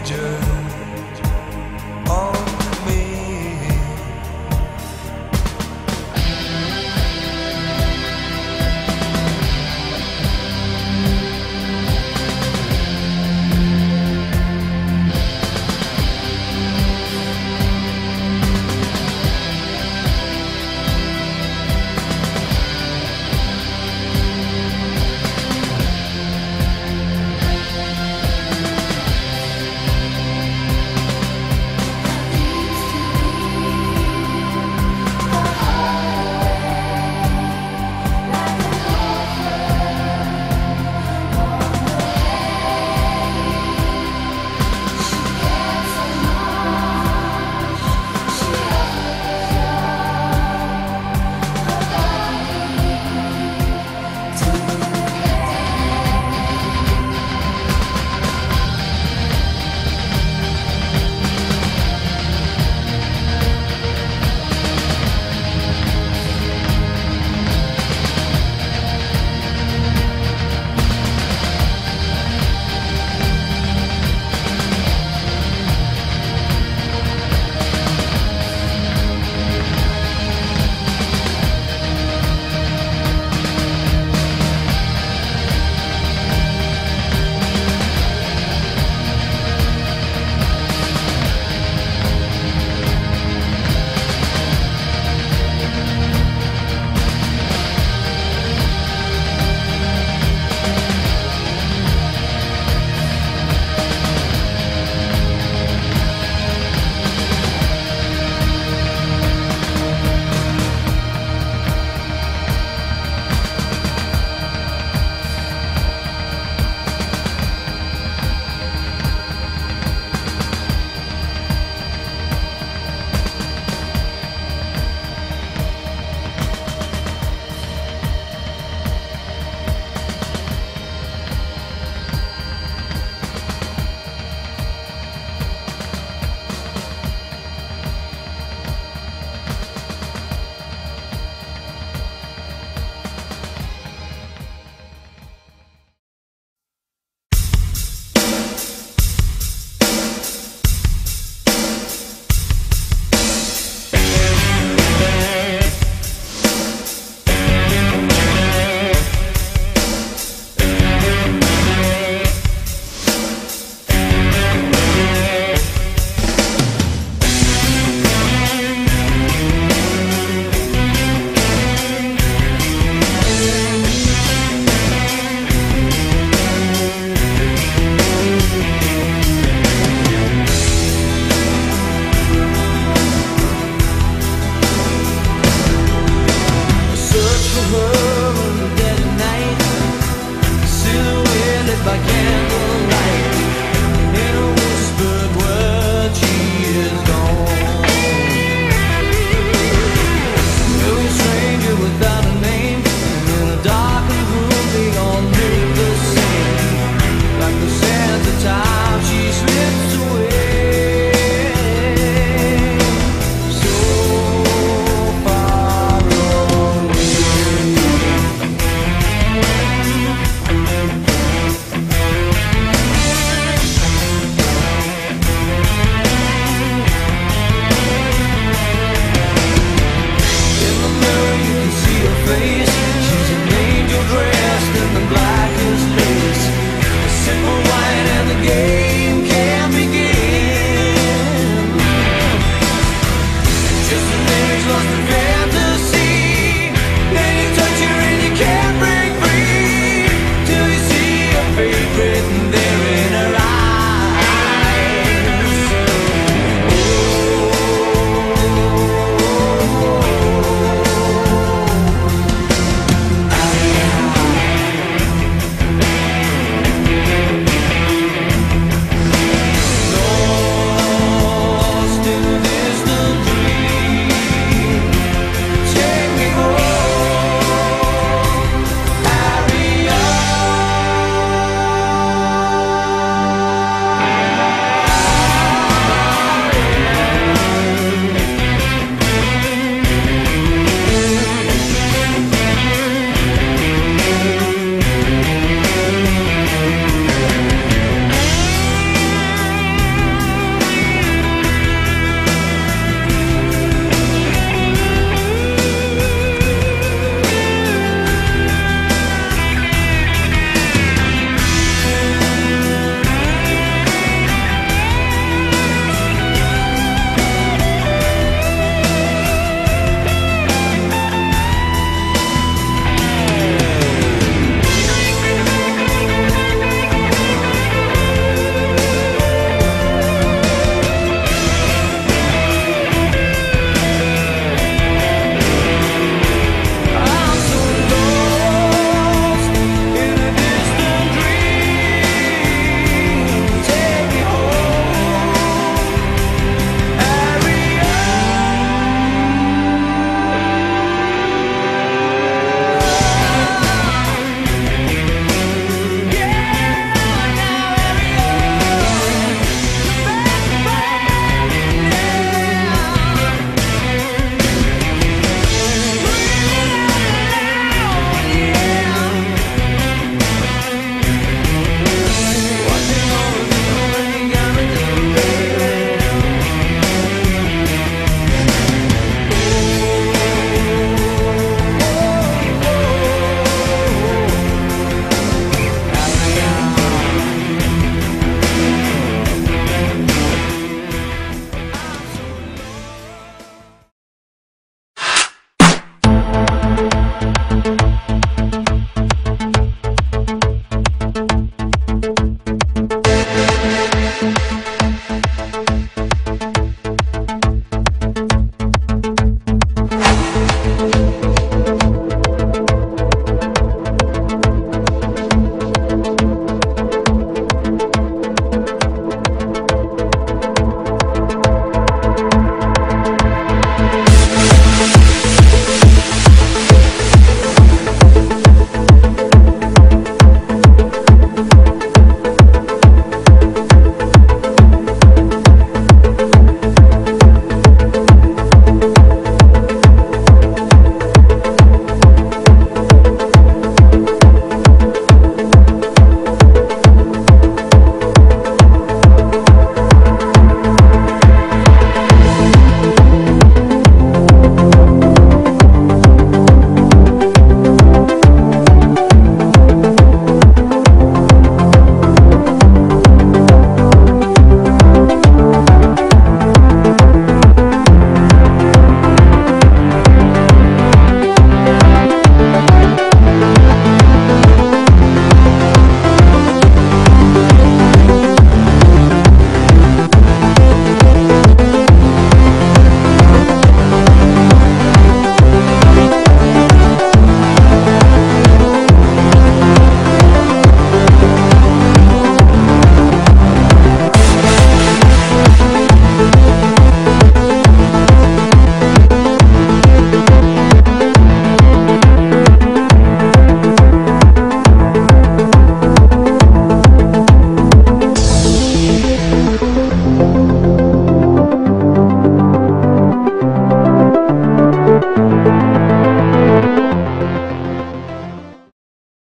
major